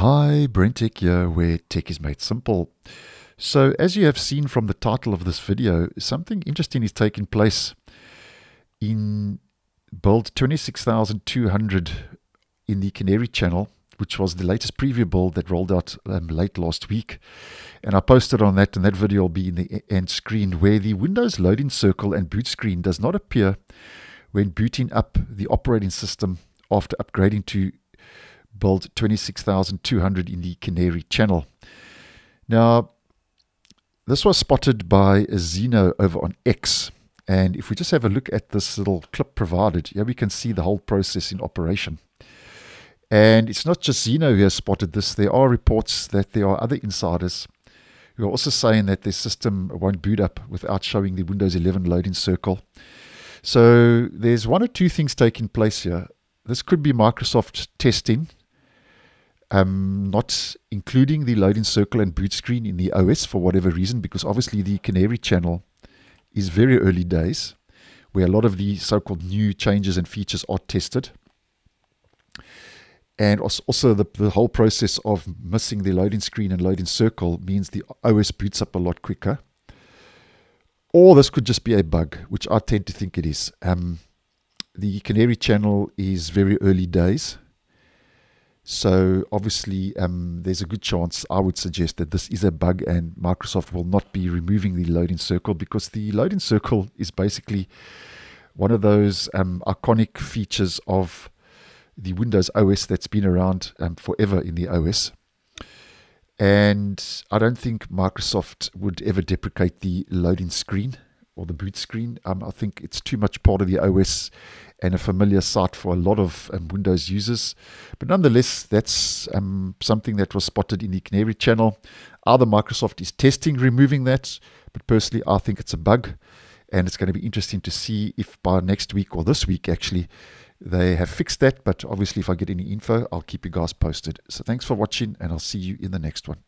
Hi, BrenTech here, where tech is made simple. So, as you have seen from the title of this video, something interesting is taking place in build 26200 in the Canary channel, which was the latest preview build that rolled out um, late last week. And I posted on that, and that video will be in the end screen, where the Windows loading circle and boot screen does not appear when booting up the operating system after upgrading to build 26,200 in the Canary channel. Now, this was spotted by Zeno over on X. And if we just have a look at this little clip provided, here we can see the whole process in operation. And it's not just Zeno who has spotted this. There are reports that there are other insiders who are also saying that their system won't boot up without showing the Windows 11 loading circle. So there's one or two things taking place here. This could be Microsoft testing um, not including the loading circle and boot screen in the OS for whatever reason, because obviously the Canary channel is very early days, where a lot of the so-called new changes and features are tested. And also the, the whole process of missing the loading screen and loading circle means the OS boots up a lot quicker. Or this could just be a bug, which I tend to think it is. Um, the Canary channel is very early days. So obviously, um, there's a good chance I would suggest that this is a bug, and Microsoft will not be removing the loading circle because the loading circle is basically one of those um, iconic features of the Windows OS that's been around um, forever in the OS. And I don't think Microsoft would ever deprecate the loading screen or the boot screen. Um, I think it's too much part of the OS and a familiar sight for a lot of um, Windows users. But nonetheless, that's um, something that was spotted in the Canary channel. Either Microsoft is testing removing that, but personally, I think it's a bug. And it's going to be interesting to see if by next week or this week, actually, they have fixed that. But obviously, if I get any info, I'll keep you guys posted. So thanks for watching, and I'll see you in the next one.